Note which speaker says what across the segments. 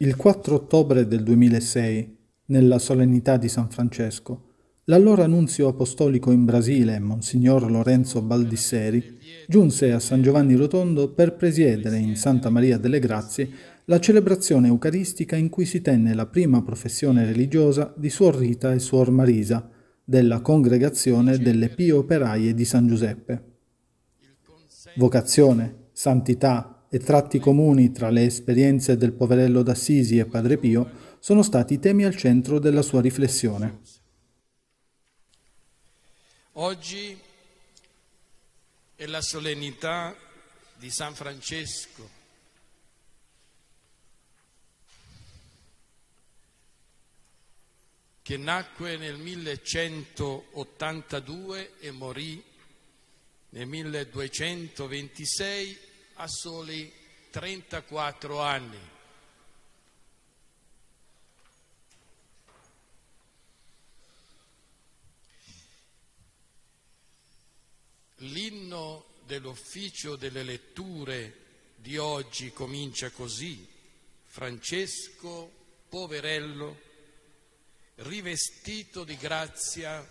Speaker 1: Il 4 ottobre del 2006, nella solennità di San Francesco, l'allora nunzio apostolico in Brasile, Monsignor Lorenzo Baldisseri, giunse a San Giovanni Rotondo per presiedere in Santa Maria delle Grazie la celebrazione eucaristica in cui si tenne la prima professione religiosa di Suor Rita e Suor Marisa, della congregazione delle Pio Operaie di San Giuseppe. Vocazione, santità e tratti comuni tra le esperienze del poverello d'Assisi e Padre Pio sono stati temi al centro della sua riflessione.
Speaker 2: Oggi è la solennità di San Francesco. che nacque nel 1182 e morì nel 1226 a soli 34 anni. L'inno dell'ufficio delle letture di oggi comincia così. Francesco, poverello, rivestito di grazia,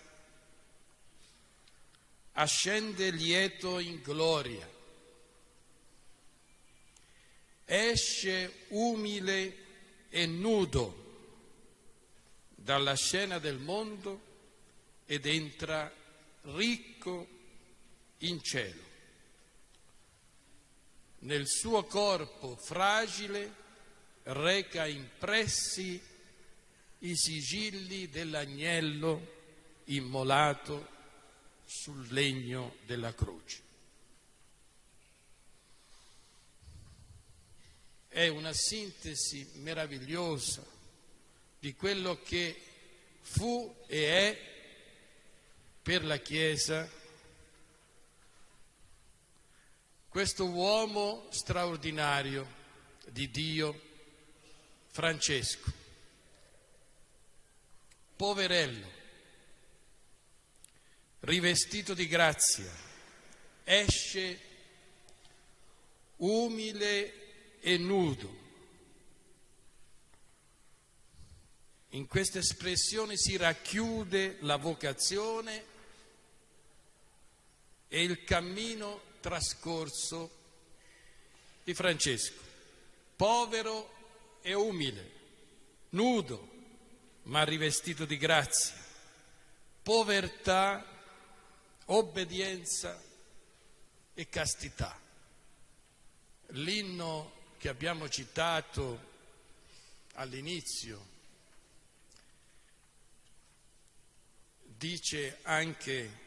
Speaker 2: ascende lieto in gloria. Esce umile e nudo dalla scena del mondo ed entra ricco in cielo. Nel suo corpo fragile reca impressi i sigilli dell'agnello immolato sul legno della croce. È una sintesi meravigliosa di quello che fu e è per la Chiesa. Questo uomo straordinario di Dio, Francesco, poverello, rivestito di grazia, esce umile e nudo. In questa espressione si racchiude la vocazione e il cammino trascorso di Francesco, povero e umile, nudo, ma rivestito di grazia, povertà, obbedienza e castità. L'inno che abbiamo citato all'inizio dice anche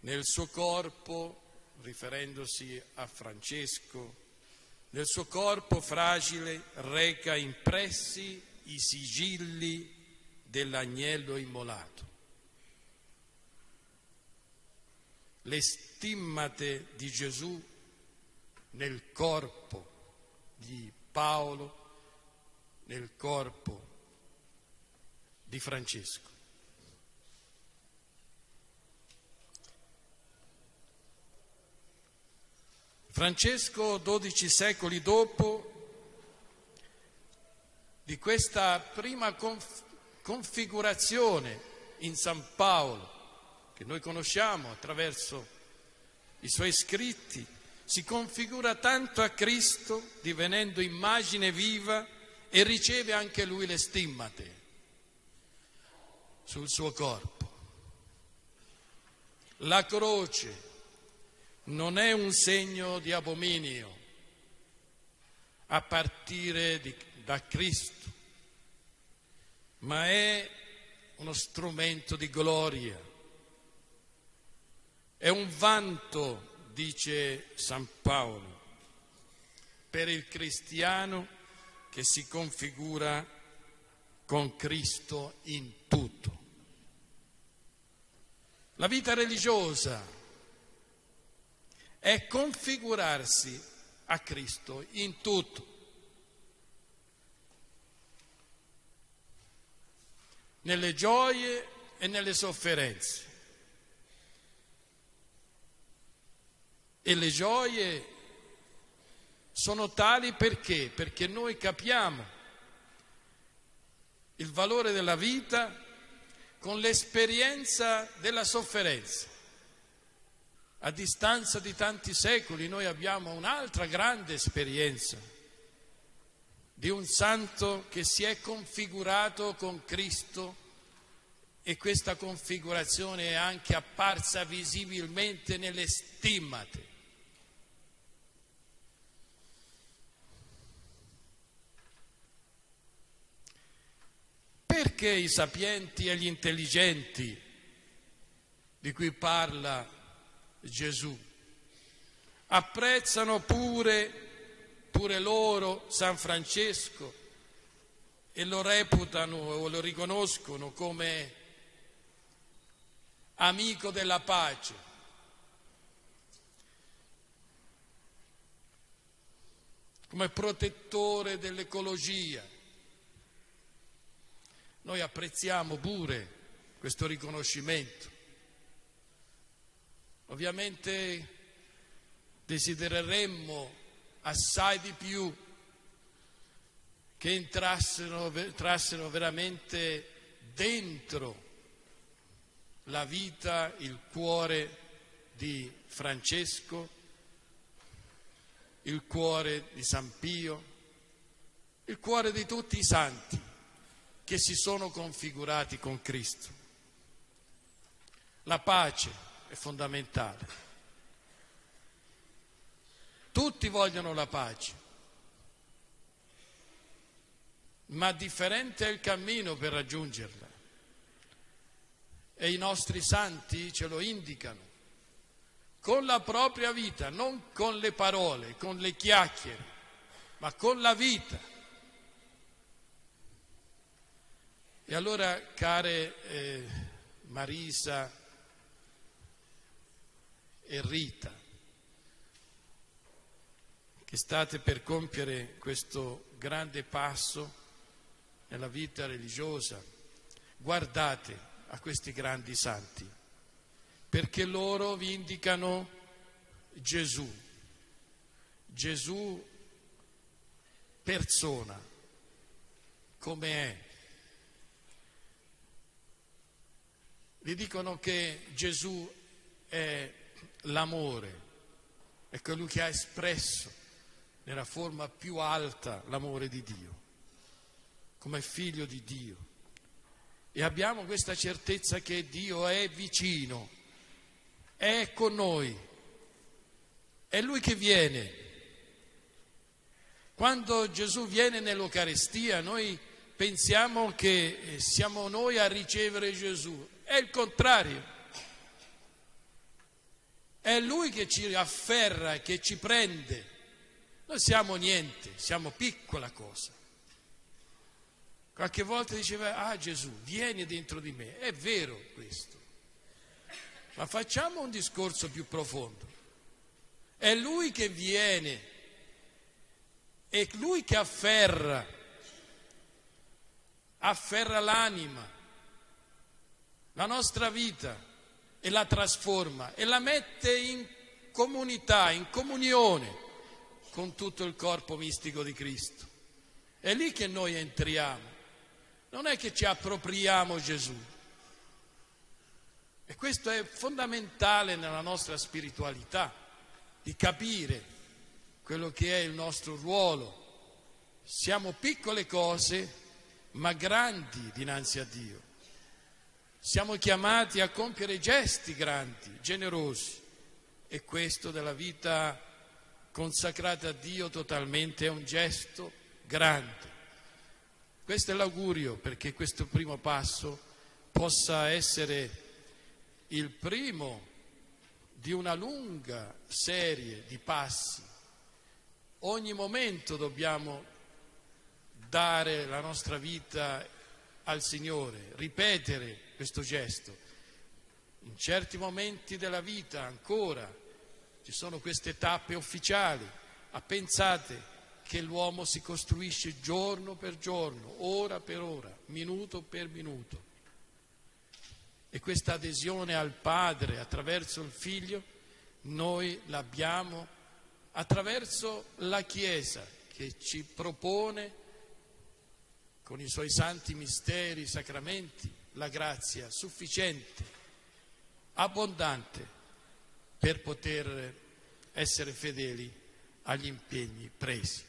Speaker 2: nel suo corpo riferendosi a Francesco, nel suo corpo fragile reca impressi i sigilli dell'agnello immolato. Le stimmate di Gesù nel corpo di Paolo, nel corpo di Francesco. Francesco, dodici secoli dopo, di questa prima conf- configurazione in San Paolo, che noi conosciamo attraverso i suoi scritti, si configura tanto a Cristo, divenendo immagine viva, e riceve anche lui le stimmate sul suo corpo. La croce non è un segno di abominio a partire di, da Cristo, ma è uno strumento di gloria. È un vanto, dice San Paolo, per il cristiano che si configura con Cristo in tutto. La vita religiosa è configurarsi a Cristo in tutto. Nelle gioie e nelle sofferenze. E le gioie sono tali perché? Perché noi capiamo il valore della vita con l'esperienza della sofferenza. A distanza di tanti secoli noi abbiamo un'altra grande esperienza di un santo che si è configurato con Cristo e questa configurazione è anche apparsa visibilmente nelle stimmate. Perché i sapienti e gli intelligenti di cui parla Gesù apprezzano pure, pure loro San Francesco e lo reputano o lo riconoscono come amico della pace. come protettore dell'ecologia. Noi apprezziamo pure questo riconoscimento. Ovviamente desidereremmo assai di più che entrassero, entrassero veramente dentro la vita, il cuore di Francesco, il cuore di San Pio, il cuore di tutti i santi che si sono configurati con Cristo. La pace è fondamentale. Tutti vogliono la pace, ma differente è il cammino per raggiungerla e i nostri santi ce lo indicano, con la propria vita, non con le parole, con le chiacchiere, ma con la vita. E allora, care eh, Marisa e Rita, che state per compiere questo grande passo nella vita religiosa, guardate a questi grandi santi, perché loro vi indicano Gesù, Gesù persona, come è. Vi dicono che Gesù è l'amore, è colui che ha espresso nella forma più alta l'amore di Dio, come figlio di Dio e abbiamo questa certezza che Dio è vicino, è con noi, è Lui che viene. Quando Gesù viene nell'Eucaristia noi pensiamo che siamo noi a ricevere Gesù, è il contrario. È Lui che ci afferra, che ci prende. Noi siamo niente, siamo piccola cosa. Qualche volta diceva, ah Gesù, vieni dentro di me. È vero questo. Ma facciamo un discorso più profondo. È Lui che viene, è Lui che afferra, afferra l'anima, la nostra vita e la trasforma e la mette in comunità, in comunione con tutto il corpo mistico di Cristo. È lì che noi entriamo non è che ci appropriamo Gesù. E questo è fondamentale nella nostra spiritualità, di capire quello che è il nostro ruolo. Siamo piccole cose, ma grandi dinanzi a Dio. Siamo chiamati a compiere gesti grandi, generosi. E questo della vita consacrata a Dio totalmente è un gesto grande. Questo è l'augurio perché questo primo passo possa essere il primo di una lunga serie di passi. Ogni momento dobbiamo dare la nostra vita al Signore, ripetere questo gesto. In certi momenti della vita ancora ci sono queste tappe ufficiali, ma pensate che l'uomo si costruisce giorno per giorno, ora per ora, minuto per minuto. E questa adesione al Padre attraverso il Figlio noi l'abbiamo attraverso la Chiesa che ci propone con i suoi santi misteri, sacramenti, la grazia sufficiente, abbondante per poter essere fedeli agli impegni presi.